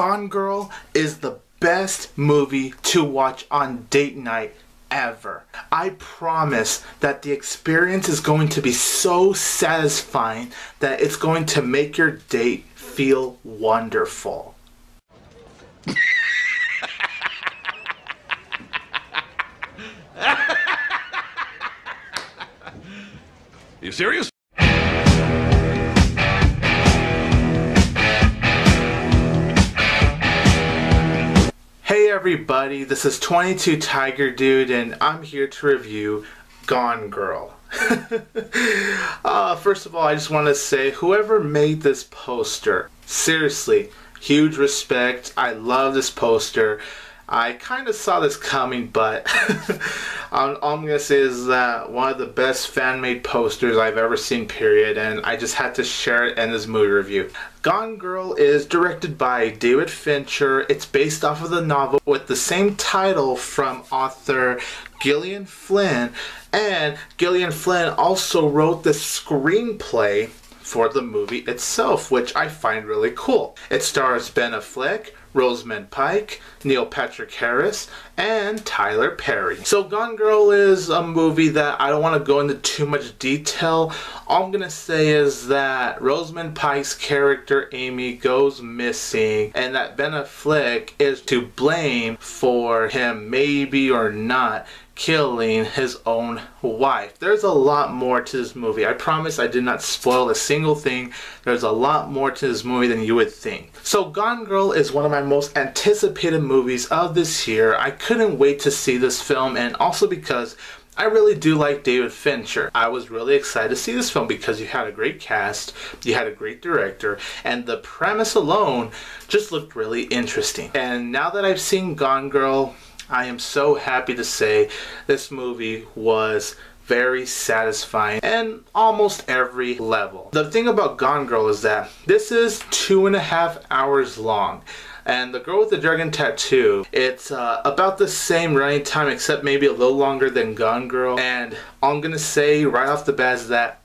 Gone Girl is the best movie to watch on date night ever. I promise that the experience is going to be so satisfying that it's going to make your date feel wonderful. You serious? Everybody, this is 22 Tiger Dude and I'm here to review Gone Girl. uh, first of all, I just want to say whoever made this poster, seriously, huge respect. I love this poster. I kind of saw this coming, but all I'm to say is that one of the best fan-made posters I've ever seen, period, and I just had to share it in this movie review. Gone Girl is directed by David Fincher. It's based off of the novel with the same title from author Gillian Flynn, and Gillian Flynn also wrote the screenplay for the movie itself, which I find really cool. It stars Ben Affleck, Rosamund Pike, Neil Patrick Harris, and Tyler Perry. So Gone Girl is a movie that I don't want to go into too much detail. All I'm going to say is that Rosamund Pike's character Amy goes missing and that Ben Affleck is to blame for him maybe or not killing his own wife. There's a lot more to this movie. I promise I did not spoil a single thing. There's a lot more to this movie than you would think. So Gone Girl is one of my most anticipated movies of this year. I couldn't wait to see this film and also because I really do like David Fincher. I was really excited to see this film because you had a great cast, you had a great director, and the premise alone just looked really interesting. And now that I've seen Gone Girl, I am so happy to say this movie was very satisfying and almost every level. The thing about Gone Girl is that this is two and a half hours long. And The Girl with the Dragon Tattoo, it's uh, about the same running time except maybe a little longer than Gone Girl. And all I'm gonna say right off the bat is that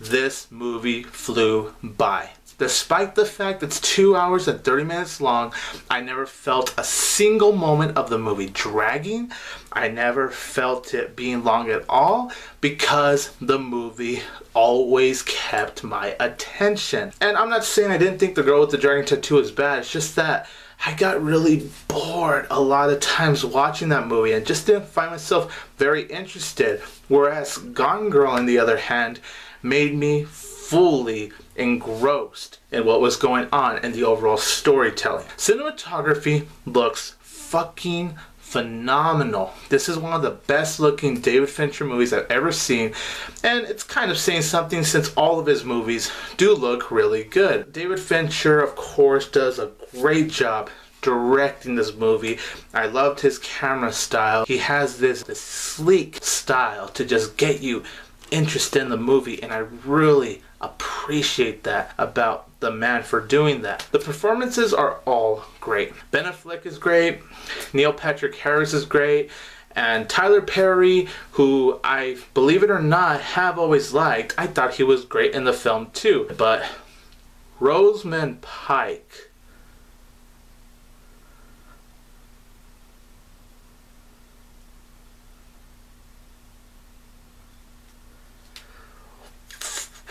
this movie flew by. Despite the fact that it's 2 hours and 30 minutes long, I never felt a single moment of the movie dragging. I never felt it being long at all because the movie always kept my attention. And I'm not saying I didn't think The Girl with the Dragon Tattoo was bad, it's just that I got really bored a lot of times watching that movie and just didn't find myself very interested. Whereas Gone Girl, on the other hand, made me fully engrossed in what was going on in the overall storytelling. Cinematography looks fucking phenomenal. This is one of the best looking David Fincher movies I've ever seen, and it's kind of saying something since all of his movies do look really good. David Fincher, of course, does a great job directing this movie. I loved his camera style. He has this, this sleek style to just get you interested in the movie, and I really appreciate that about the man for doing that. The performances are all great. Ben Affleck is great, Neil Patrick Harris is great, and Tyler Perry, who I, believe it or not, have always liked, I thought he was great in the film too. But Rosamund Pike,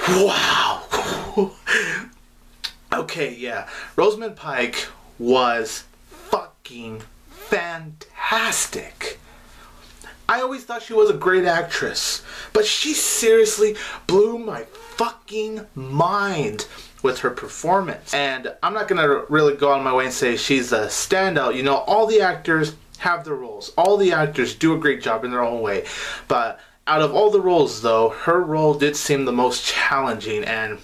Wow. okay, yeah. Rosamund Pike was fucking fantastic. I always thought she was a great actress, but she seriously blew my fucking mind with her performance. And I'm not gonna really go on my way and say she's a standout. You know, all the actors have their roles. All the actors do a great job in their own way. But out of all the roles, though, her role did seem the most challenging, and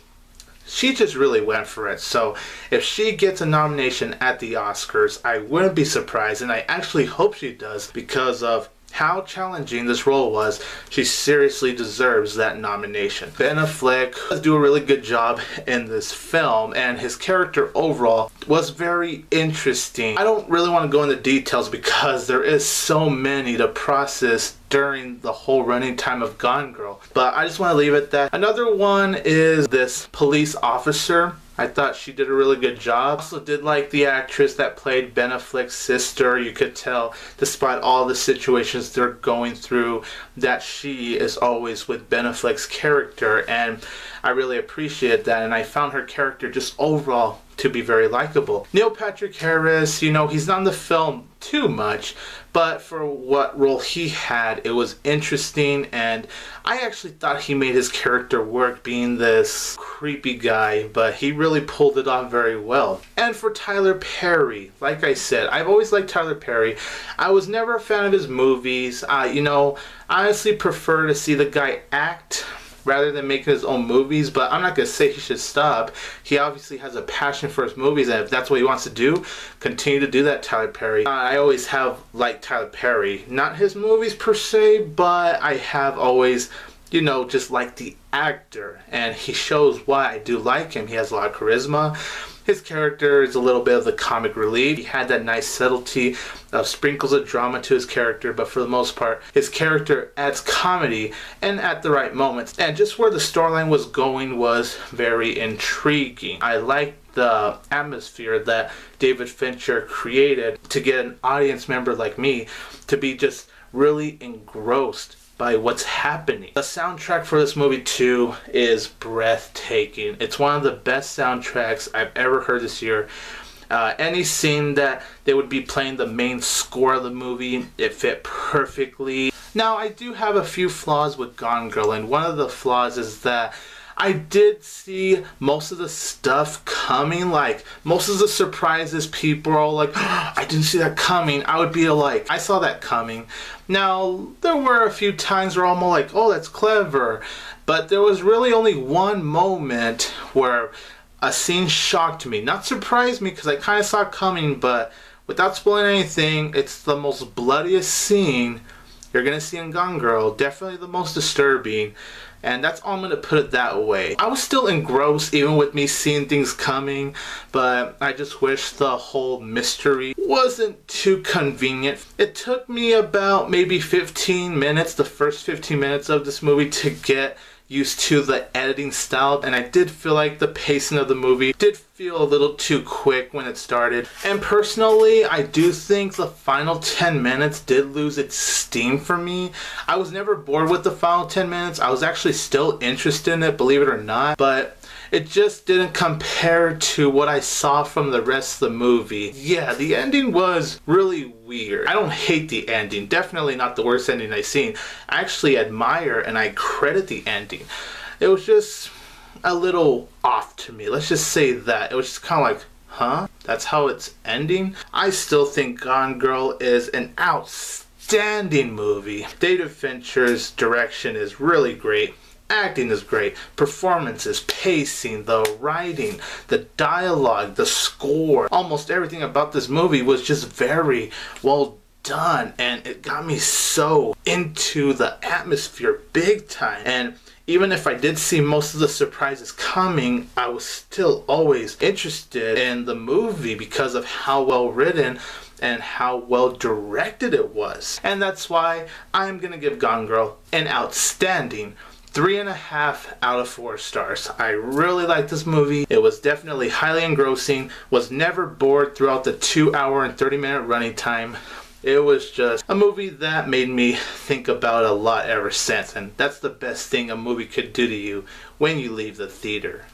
she just really went for it. So, if she gets a nomination at the Oscars, I wouldn't be surprised, and I actually hope she does because of how challenging this role was, she seriously deserves that nomination. Ben Affleck does do a really good job in this film and his character overall was very interesting. I don't really want to go into details because there is so many to process during the whole running time of Gone Girl. But I just want to leave it that. Another one is this police officer I thought she did a really good job. Also did like the actress that played Ben Affleck's sister. You could tell, despite all the situations they're going through, that she is always with Ben Affleck's character, and I really appreciate that. And I found her character just overall to be very likable. Neil Patrick Harris, you know, he's not in the film too much, but for what role he had, it was interesting, and I actually thought he made his character work being this creepy guy, but he really pulled it off very well. And for Tyler Perry, like I said, I've always liked Tyler Perry. I was never a fan of his movies. You know, I honestly prefer to see the guy act rather than making his own movies. But I'm not gonna say he should stop. He obviously has a passion for his movies, and if that's what he wants to do, continue to do that, Tyler Perry. Uh, I always have liked Tyler Perry, not his movies per se, but I have always you know, just like the actor. And he shows why I do like him. He has a lot of charisma. His character is a little bit of the comic relief. He had that nice subtlety of sprinkles of drama to his character, but for the most part, his character adds comedy and at the right moments. And just where the storyline was going was very intriguing. I liked the atmosphere that David Fincher created to get an audience member like me to be just really engrossed by what's happening. The soundtrack for this movie too is breathtaking. It's one of the best soundtracks I've ever heard this year. Uh, any scene that they would be playing the main score of the movie, it fit perfectly. Now, I do have a few flaws with Gone Girl, and one of the flaws is that I did see most of the stuff coming. Like most of the surprises, people are all like, oh, "I didn't see that coming." I would be like, "I saw that coming." Now there were a few times where I'm like, "Oh, that's clever," but there was really only one moment where a scene shocked me. Not surprised me because I kind of saw it coming, but without spoiling anything, it's the most bloodiest scene you're gonna see in Gone Girl. Definitely the most disturbing. And that's all I'm to put it that way. I was still engrossed even with me seeing things coming, but I just wish the whole mystery wasn't too convenient. It took me about maybe 15 minutes, the first 15 minutes of this movie to get used to the editing style and I did feel like the pacing of the movie did feel a little too quick when it started. And personally, I do think the final 10 minutes did lose its steam for me. I was never bored with the final 10 minutes. I was actually still interested in it, believe it or not, but it just didn't compare to what I saw from the rest of the movie. Yeah, the ending was really weird. I don't hate the ending, definitely not the worst ending I've seen. I actually admire and I credit the ending. It was just a little off to me. Let's just say that. It was just kind of like, huh? That's how it's ending? I still think Gone Girl is an outstanding movie. David Fincher's direction is really great acting is great, performances, pacing, the writing, the dialogue, the score, almost everything about this movie was just very well done and it got me so into the atmosphere big time and even if I did see most of the surprises coming, I was still always interested in the movie because of how well written and how well directed it was. And that's why I'm gonna give Gone Girl an outstanding three and a half out of four stars. I really liked this movie. It was definitely highly engrossing, was never bored throughout the two hour and 30 minute running time. It was just a movie that made me think about a lot ever since, and that's the best thing a movie could do to you when you leave the theater.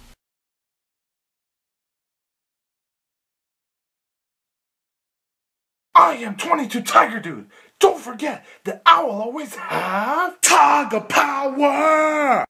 I am 22 Tiger Dude. Don't forget that I will always have Tiger Power!